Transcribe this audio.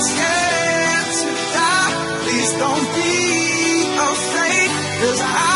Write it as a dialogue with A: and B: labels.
A: scared to die. Please don't be afraid, cause I